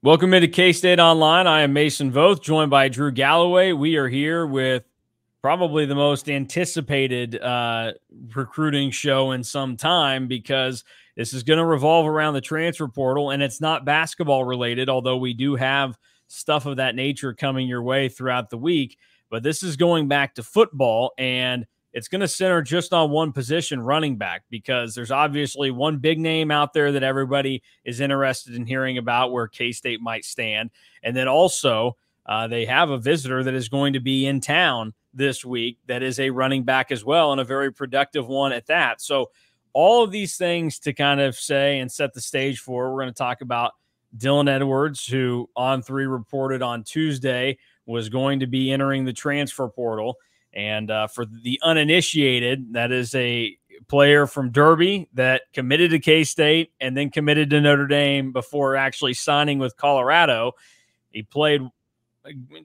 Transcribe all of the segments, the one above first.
Welcome into K State Online. I am Mason Voth, joined by Drew Galloway. We are here with probably the most anticipated uh, recruiting show in some time because this is going to revolve around the transfer portal and it's not basketball related, although we do have stuff of that nature coming your way throughout the week. But this is going back to football and it's going to center just on one position, running back, because there's obviously one big name out there that everybody is interested in hearing about where K State might stand. And then also, uh, they have a visitor that is going to be in town this week that is a running back as well, and a very productive one at that. So, all of these things to kind of say and set the stage for, we're going to talk about Dylan Edwards, who On3 reported on Tuesday was going to be entering the transfer portal. And uh, for the uninitiated, that is a player from Derby that committed to K State and then committed to Notre Dame before actually signing with Colorado. He played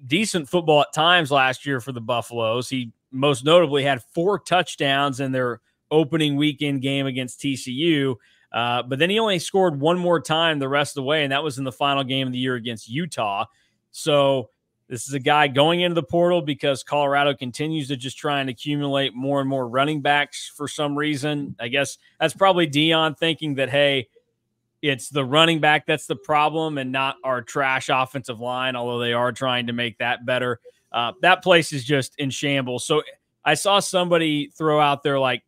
decent football at times last year for the Buffaloes. He most notably had four touchdowns in their opening weekend game against TCU. Uh, but then he only scored one more time the rest of the way, and that was in the final game of the year against Utah. So this is a guy going into the portal because Colorado continues to just try and accumulate more and more running backs for some reason. I guess that's probably Deion thinking that, hey, it's the running back that's the problem and not our trash offensive line, although they are trying to make that better. Uh, that place is just in shambles. So I saw somebody throw out there like,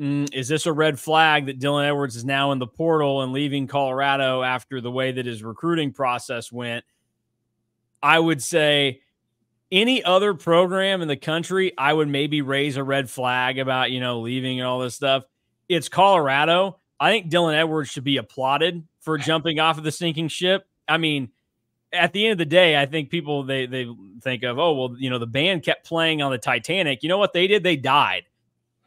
mm, is this a red flag that Dylan Edwards is now in the portal and leaving Colorado after the way that his recruiting process went? I would say any other program in the country, I would maybe raise a red flag about, you know, leaving and all this stuff. It's Colorado. I think Dylan Edwards should be applauded for jumping off of the sinking ship. I mean, at the end of the day, I think people they they think of, oh, well, you know, the band kept playing on the Titanic. You know what they did? They died.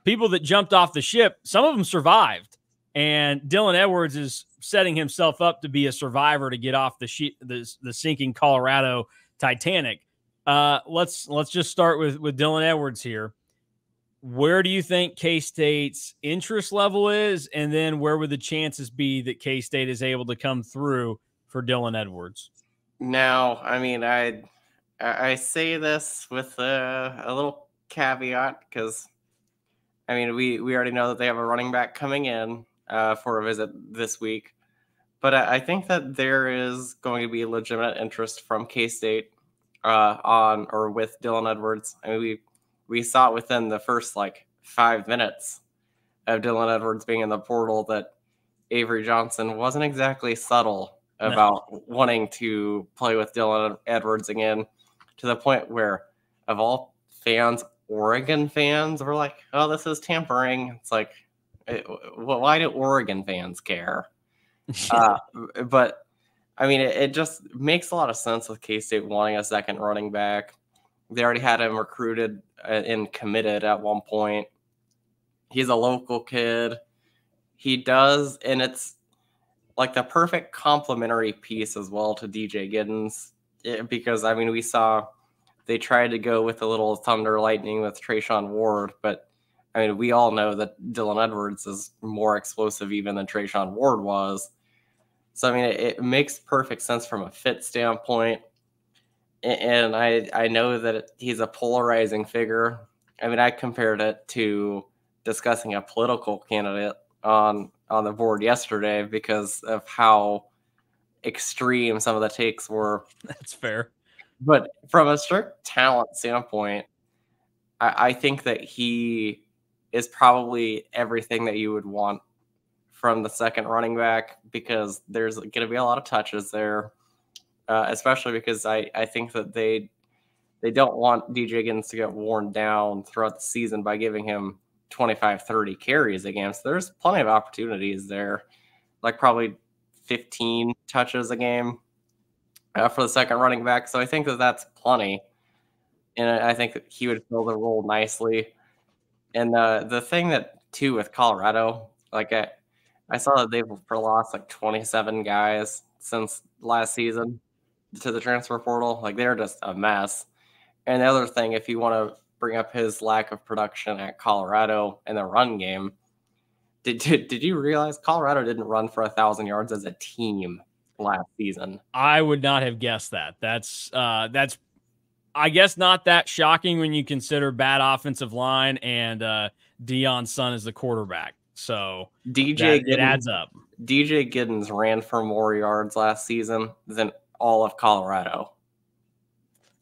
People that jumped off the ship, some of them survived. And Dylan Edwards is setting himself up to be a survivor to get off the sheet, the, the sinking Colorado Titanic. Uh, let's let's just start with with Dylan Edwards here. Where do you think K State's interest level is, and then where would the chances be that K State is able to come through for Dylan Edwards? Now, I mean, I I say this with a, a little caveat because I mean we we already know that they have a running back coming in uh, for a visit this week. But I, I think that there is going to be legitimate interest from K State uh, on or with Dylan Edwards. I mean, we we saw it within the first like five minutes of Dylan Edwards being in the portal that Avery Johnson wasn't exactly subtle about no. wanting to play with Dylan Edwards again, to the point where, of all fans, Oregon fans were like, "Oh, this is tampering." It's like, why do Oregon fans care? uh, but I mean, it, it, just makes a lot of sense with K State wanting a second running back. They already had him recruited uh, and committed at one point. He's a local kid. He does, and it's like the perfect complementary piece as well to DJ Giddens. It, eh, because I mean, we saw they tried to go with a little thunder lightning with Treshaun Ward, but I mean, we all know that Dylan Edwards is more explosive even than Treshaun Ward was. So I mean, it, it makes perfect sense from a fit standpoint, and I I know that he's a polarizing figure. I mean, I compared it to discussing a political candidate on on the board yesterday because of how extreme some of the takes were. That's fair. But from a strict talent standpoint, I, I think that he is probably everything that you would want from the second running back because there's going to be a lot of touches there, uh, especially because I, I think that they they don't want DJ Giddens to get worn down throughout the season by giving him 25, 30 carries a game. So there's plenty of opportunities there, like probably 15 touches a game uh, for the second running back. So I think that that's plenty. And I think that he would fill the role nicely. And uh, the thing that too with Colorado, like I, I saw that they've lost like 27 guys since last season to the transfer portal. Like they're just a mess. And the other thing, if you want to bring up his lack of production at Colorado in the run game, did, did, did you realize Colorado didn't run for a thousand yards as a team last season. I would not have guessed that. That's uh that's I guess not that shocking when you consider bad offensive line and uh Deion son is the quarterback. So DJ that, it adds up. DJ Giddens ran for more yards last season than all of Colorado.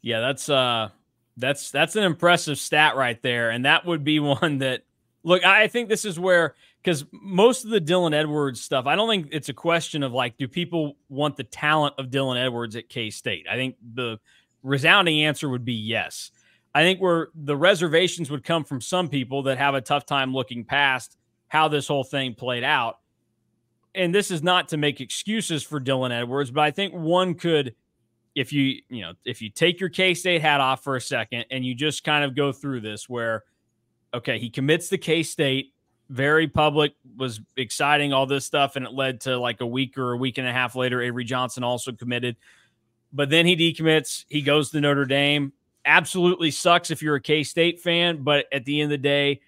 Yeah, that's uh that's that's an impressive stat right there. And that would be one that look, I think this is where because most of the Dylan Edwards stuff, I don't think it's a question of like, do people want the talent of Dylan Edwards at K State? I think the resounding answer would be yes. I think where the reservations would come from some people that have a tough time looking past how this whole thing played out. And this is not to make excuses for Dylan Edwards, but I think one could, if you, you know, if you take your K State hat off for a second and you just kind of go through this where, okay, he commits to K State, very public, was exciting, all this stuff. And it led to like a week or a week and a half later, Avery Johnson also committed. But then he decommits, he goes to Notre Dame. Absolutely sucks if you're a K State fan, but at the end of the day,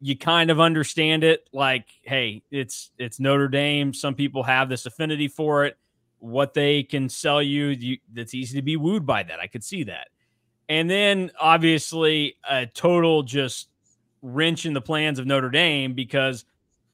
you kind of understand it. Like hey it's it's notre dame. Some people have this affinity for it. What they can sell you, you that's easy to be wooed by that. I could see that. And then obviously a total just wrench in the plans of notre dame because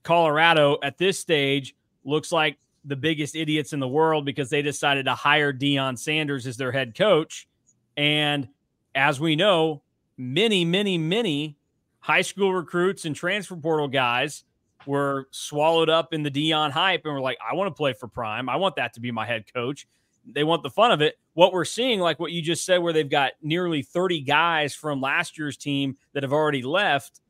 colorado at this stage looks like the biggest idiots in the world because they decided to hire Deion Sanders as their head coach and as we know many many many high school recruits and transfer portal guys were swallowed up in the Deion hype and were like, I want to play for Prime. I want that to be my head coach. They want the fun of it. What we're seeing, like what you just said, where they've got nearly 30 guys from last year's team that have already left,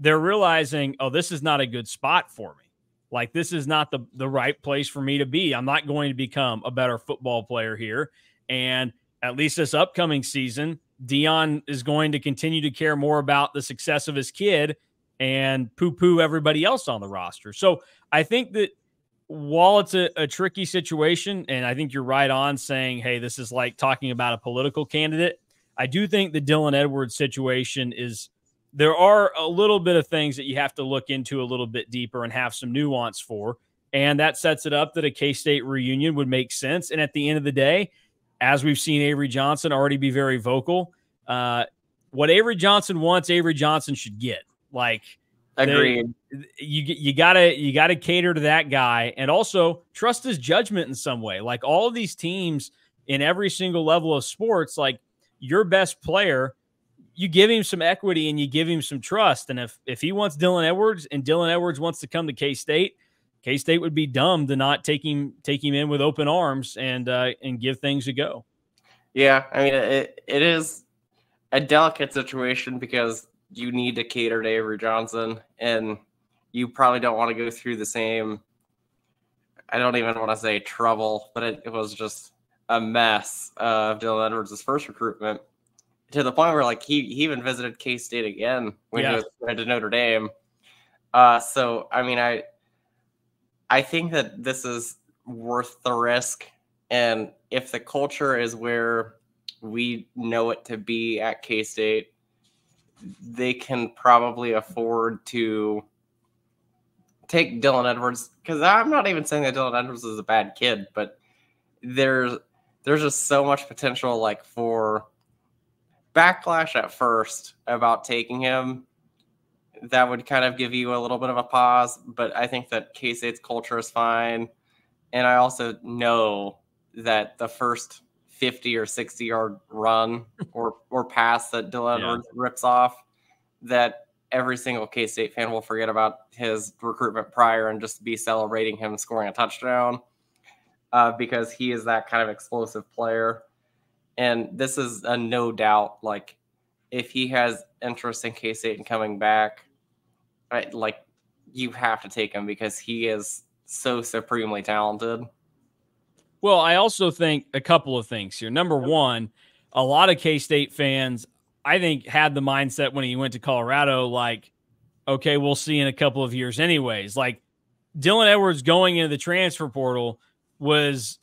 they're realizing, oh, this is not a good spot for me. Like this is not the the right place for me to be. I'm not going to become a better football player here. And at least this upcoming season, Deion is going to continue to care more about the success of his kid and poo poo everybody else on the roster. So I think that while it's a, a, tricky situation, and I think you're right on saying, hey, this is like talking about a political candidate, I do think the Dylan Edwards situation is there are a little bit of things that you have to look into a little bit deeper and have some nuance for. And that sets it up that a K State reunion would make sense. And at the end of the day, as we've seen Avery Johnson already be very vocal, uh, what Avery Johnson wants, Avery Johnson should get. Like, agreed. You you gotta you gotta cater to that guy, and also trust his judgment in some way. Like all of these teams in every single level of sports, like your best player, you give him some equity and you give him some trust. And if if he wants Dylan Edwards and Dylan Edwards wants to come to K State, K State would be dumb to not take him take him in with open arms and uh, and give things a go. Yeah, I mean it, it is a delicate situation because you need to cater to Avery Johnson, and you probably don't want to go through the same. I don't even want to say trouble, but it, it was just a mess of Dylan Edwards' first recruitment to the point where like he, he even visited K State again when yeah. he was went to Notre Dame. Uh, so I mean, I I think that this is worth the risk. And if the culture is where we know it to be at K State, they can probably afford to take Dylan Edwards because I'm not even saying that Dylan Edwards is a bad kid, but there's there's just so much potential like for backlash at first about taking him that would kind of give you a little bit of a pause. But I think that K State's culture is fine. And I also know that the first 50 or 60 yard run or, or pass that Dylan yeah. rips off, that every single K State fan will forget about his recruitment prior and just be celebrating him scoring a touchdown uh, because he is that kind of explosive player. And this is a no doubt like if he has interest in K State and coming back, I, like you have to take him because he is so supremely talented. Well, I also think a couple of things here. Number one, a lot of K State fans, I think, had the mindset when he went to Colorado, like, okay, we'll see in a couple of years, anyways. Like Dylan Edwards going into the transfer portal was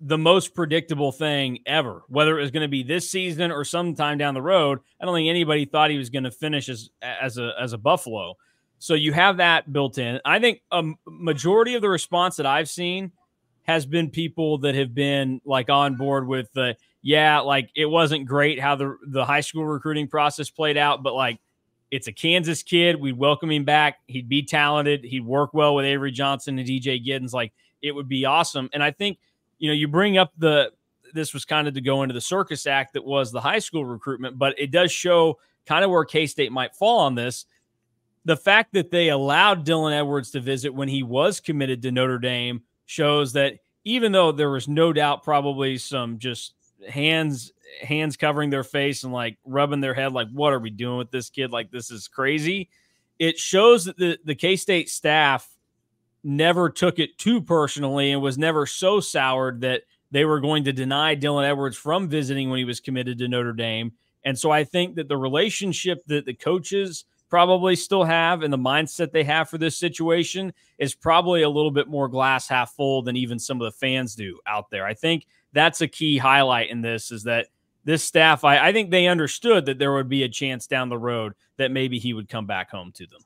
the most predictable thing ever. Whether it was going to be this season or sometime down the road, I don't think anybody thought he was going to finish as as a as a Buffalo. So you have that built in. I think a majority of the response that I've seen has been people that have been like on board with the yeah, like it wasn't great how the the high school recruiting process played out, but like it's a Kansas kid. We'd welcome him back. He'd be talented. He'd work well with Avery Johnson and DJ Giddens. Like it would be awesome. And I think, you know, you bring up the this was kind of to go into the circus act that was the high school recruitment, but it does show kind of where K State might fall on this. The fact that they allowed Dylan Edwards to visit when he was committed to Notre Dame shows that even though there was no doubt probably some just hands hands covering their face and like rubbing their head like what are we doing with this kid like this is crazy it shows that the, the k-state staff never took it too personally and was never so soured that they were going to deny dylan edwards from visiting when he was committed to notre dame and so i think that the relationship that the coaches probably still have and the mindset they have for this situation is probably a little bit more glass half full than even some of the fans do out there i think that's a key highlight in this is that this staff, I, I think they understood that there would be a chance down the road that maybe he would come back home to them.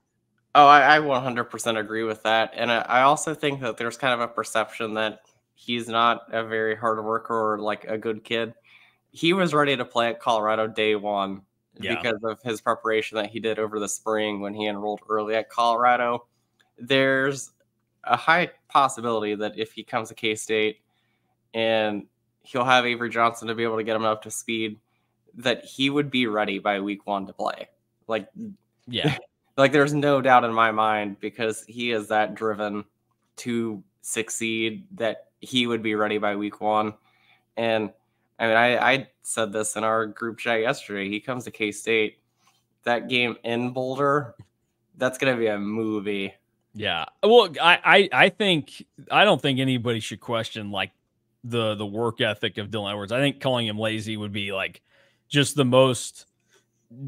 Oh, I, I 100% agree with that. And I, I also think that there's kind of a perception that he's not a very hard worker or like a good kid. He was ready to play at Colorado day one yeah. because of his preparation that he did over the spring when he enrolled early at Colorado. There's a high possibility that if he comes to K State and he'll have Avery Johnson to be able to get him up to speed that he would be ready by week one to play. Like, yeah, like there's no doubt in my mind because he is that driven to succeed that he would be ready by week one. And I mean, I, I said this in our group chat yesterday. He comes to K State, that game in Boulder, that's going to be a movie. Yeah. Well, I, I, I think, I don't think anybody should question like the the work ethic of Dylan Edwards. I think calling him lazy would be like just the most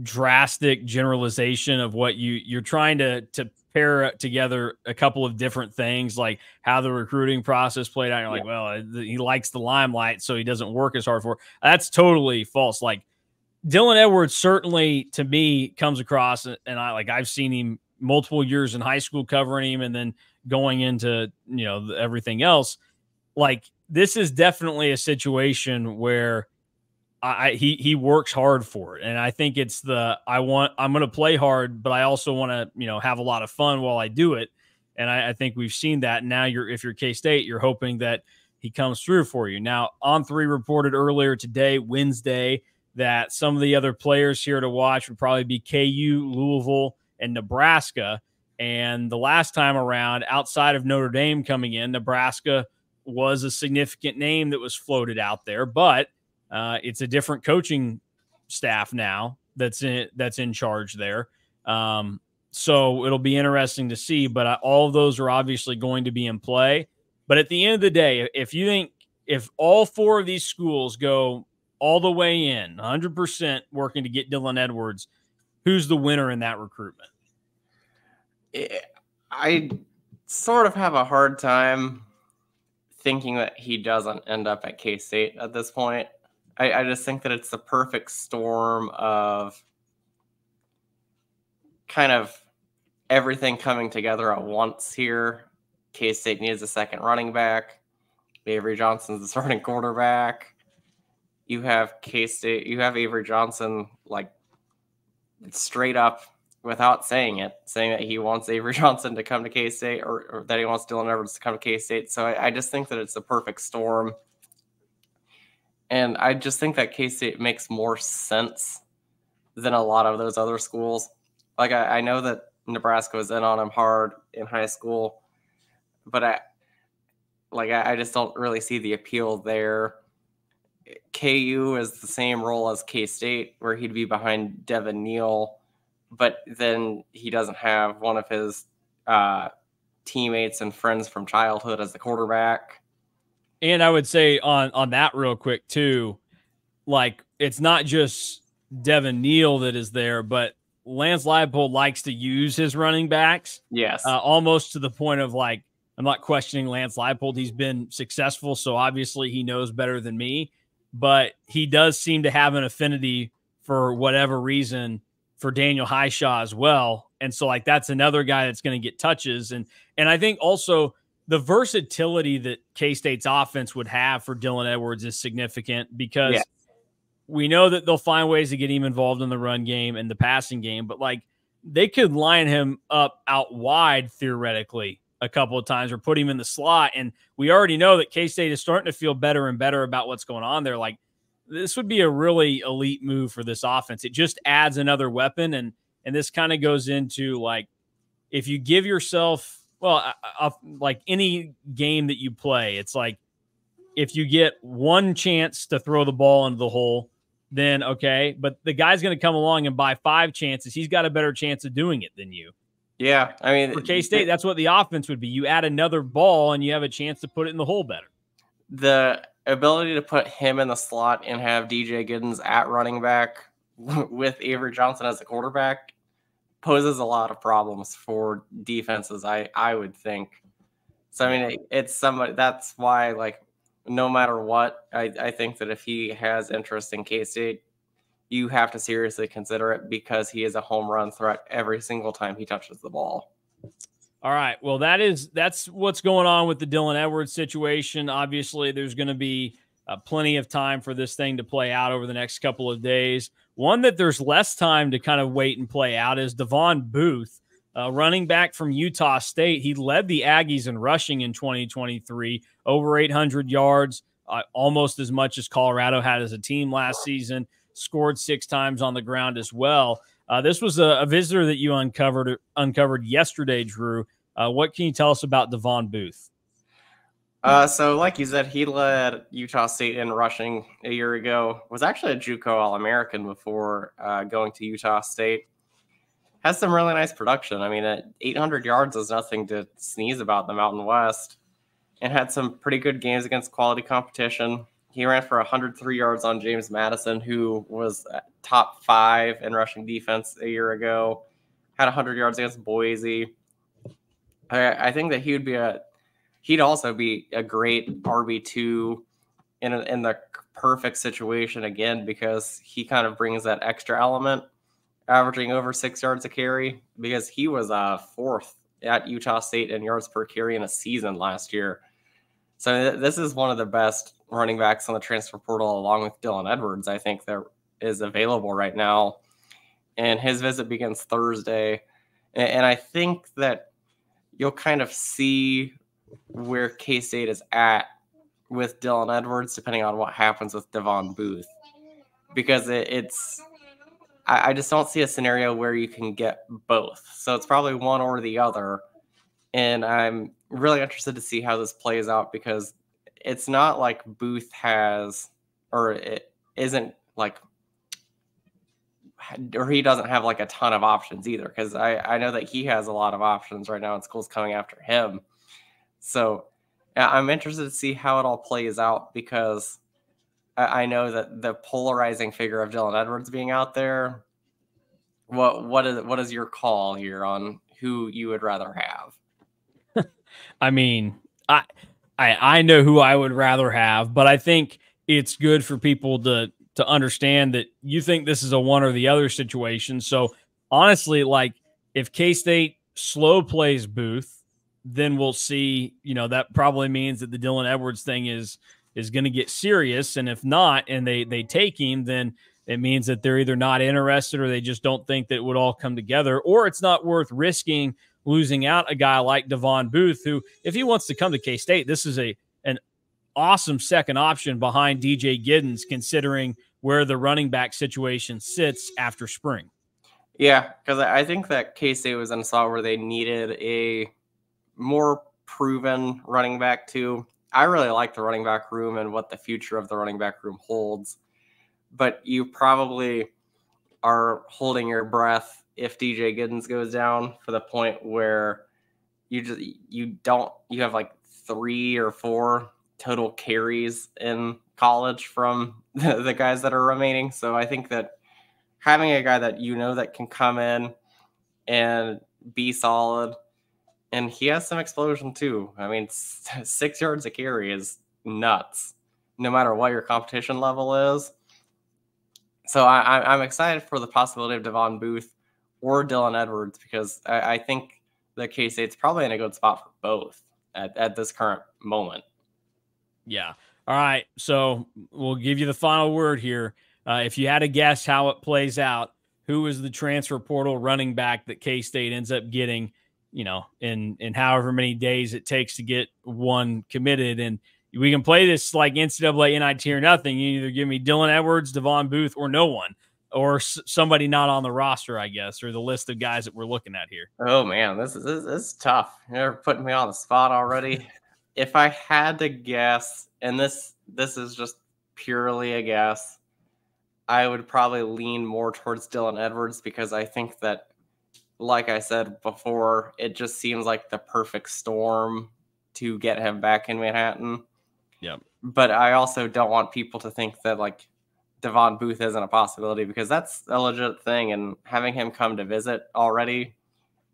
drastic generalization of what you you're trying to to pair together a couple of different things like how the recruiting process played out. You're like well he likes the limelight so he doesn't work as hard for it. that's totally false. Like Dylan Edwards certainly to me comes across and I like I've seen him multiple years in high school covering him and then going into you know everything else. Like this is definitely a situation where I, he he works hard for it, and I think it's the I want I'm going to play hard, but I also want to you know have a lot of fun while I do it, and I, I think we've seen that. Now you're if you're K State, you're hoping that he comes through for you. Now On3 reported earlier today, Wednesday, that some of the other players here to watch would probably be KU, Louisville, and Nebraska. And the last time around, outside of Notre Dame coming in, Nebraska was a significant name that was floated out there, but uh, it's a different coaching staff now that's in that's in charge there. Um, so it'll be interesting to see. But uh, all of those are obviously going to be in play. But at the end of the day, if you think if all four of these schools go all the way in, 100% working to get Dylan Edwards, who's the winner in that recruitment? I sort of have a hard time thinking that he doesn't end up at K State at this point. I, I just think that it's the perfect storm of kind of everything coming together at once here. K State needs a second running back. Avery Johnson's the starting quarterback. You have K State, you have Avery Johnson like straight up without saying it, saying that he wants Avery Johnson to come to K State or, or, that he wants Dylan Edwards to come to K State. So I, I, just think that it's a perfect storm. And I just think that K State makes more sense than a lot of those other schools. Like I, I know that Nebraska was in on him hard in high school, but I like I, I just don't really see the appeal there. KU is the same role as K State, where he'd be behind Devin Neal but then he doesn't have one of his uh, teammates and friends from childhood as the quarterback. And I would say on on that real quick too, like it's not just Devin Neal that is there, but Lance Leipold likes to use his running backs. Yes, uh, almost to the point of like I'm not questioning Lance Leipold. He's been successful, so obviously he knows better than me. But he does seem to have an affinity for whatever reason for Daniel Hishaw as well. And so like that's another guy that's going to get touches and and I think also the versatility that K State's offense would have for Dylan Edwards is significant because yeah. we know that they'll find ways to get him involved in the run game and the passing game, but like they could line him up out wide theoretically a couple of times or put him in the slot. And we already know that K State is starting to feel better and better about what's going on there. Like this would be a really elite move for this offense. It just adds another weapon, and and this kind of goes into like if you give yourself well, I, I, like any game that you play, it's like if you get one chance to throw the ball into the hole, then okay. But the guy's going to come along and buy five chances. He's got a better chance of doing it than you. Yeah, I mean, for K State, that's what the offense would be. You add another ball, and you have a chance to put it in the hole better. The ability to put him in the slot and have DJ Giddens at running back with Avery Johnson as a quarterback poses a lot of problems for defenses. I I would think. So I mean, it, it's somebody. That's why, like, no matter what, I I think that if he has interest in K State, you have to seriously consider it because he is a home run threat every single time he touches the ball. All right. Well, that is that's what's going on with the Dylan Edwards situation. Obviously, there's going to be uh, plenty of time for this thing to play out over the next couple of days. One that there's less time to kind of wait and play out is Devon Booth, uh, running back from Utah State. He led the Aggies in rushing in 2023, over 800 yards, uh, almost as much as Colorado had as a team last season. Scored six times on the ground as well. Uh, this was a, a, visitor that you uncovered uncovered yesterday, Drew. Uh, what can you tell us about Devon Booth? Uh, so, like you said, he led Utah State in rushing a year ago. Was actually a JUCO All American before uh, going to Utah State. Has some really nice production. I mean, at 800 yards is nothing to sneeze about in the Mountain West, and had some pretty good games against quality competition. He ran for 103 yards on James Madison, who was top five in rushing defense a year ago. Had 100 yards against Boise. I, I think that he would be a he'd also be a great RB two in a, in the perfect situation again because he kind of brings that extra element, averaging over six yards a carry because he was a uh, fourth at Utah State in yards per carry in a season last year. So th- this is one of the best running backs on the transfer portal, along with Dylan Edwards. I think that is available right now, and his visit begins Thursday. and I think that you'll kind of see where K State is at with Dylan Edwards, depending on what happens with Devon Booth, because it, it's I, I, just don't see a scenario where you can get both. So it's probably one or the other, and I'm really interested to see how this plays out because it's not like Booth has or it isn't like or he doesn't have like a ton of options either. Because I, I know that he has a lot of options right now and schools coming after him so I'm interested to see how it all plays out because I, know that the polarizing figure of Dylan Edwards being out there. What what is what is your call here on who you would rather have? I mean, I I I know who I would rather have, but I think it's good for people to to understand that you think this is a one or the other situation. So honestly, like if K State slow plays Booth then we'll see. You know, that probably means that the Dylan Edwards thing is is going to get serious. And if not, and they they take him, then it means that they're either not interested or they just don't think that it would all come together, or it's not worth risking losing out a guy like Devon Booth, who, if he wants to come to K State, this is a an awesome second option behind DJ Giddens, considering where the running back situation sits after spring. Yeah, because I think that K State was in a spot where they needed a more proven running back too. I really like the running back room and what the future of the running back room holds. But you probably are holding your breath if DJ Giddens goes down for the point where you just you don't you have like three or four total carries in college from the, the guys that are remaining. So I think that having a guy that you know that can come in and be solid and he has some explosion too. I mean, six yards a carry is nuts, no matter what your competition level is. So I, am excited for the possibility of Devon Booth or Dylan Edwards because I, I think the K State's probably in a good spot for both. at, at this current moment. Yeah. All right. So we'll give you the final word here. Uh, if you had to guess how it plays out, who is the transfer portal running back that K State ends up getting, you know, in in however many days it takes to get one committed, and we can play this like NCAA NIT or nothing. You either give me Dylan Edwards, Devon Booth, or no one, or s- somebody not on the roster, I guess, or the list of guys that we're looking at here. Oh man, this is this, this is tough. You're putting me on the spot already. if I had to guess, and this this is just purely a guess, I would probably lean more towards Dylan Edwards because I think that, like I said before, it just seems like the perfect storm to get him back in Manhattan. Yep. But I also don't want people to think that like Devon Booth isn't a possibility because that's a legit thing, and having him come to visit already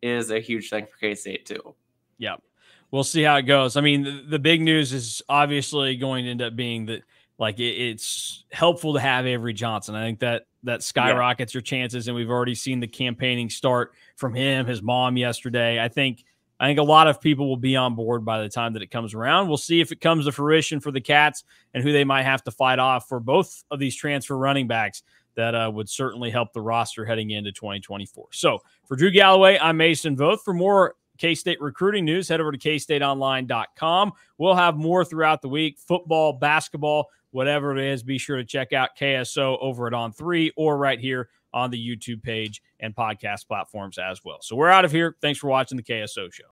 is a huge thing for K State too. Yep. We'll see how it goes. I mean, the, the big news is obviously going to end up being that like it, it's helpful to have Avery Johnson. I think that that skyrockets yeah. your chances, and we've already seen the campaigning start from him, his mom yesterday. I think I think a lot of people will be on board by the time that it comes around. We'll see if it comes to fruition for the Cats and who they might have to fight off for both of these transfer running backs that uh, would certainly help the roster heading into 2024. So for Drew Galloway, I'm Mason Voth. For more K State recruiting news, head over to kstateonline.com. We'll have more throughout the week football, basketball, whatever it is. Be sure to check out KSO over at On3 or right here on the YouTube page and podcast platforms as well. So we're out of here. Thanks for watching the KSO show.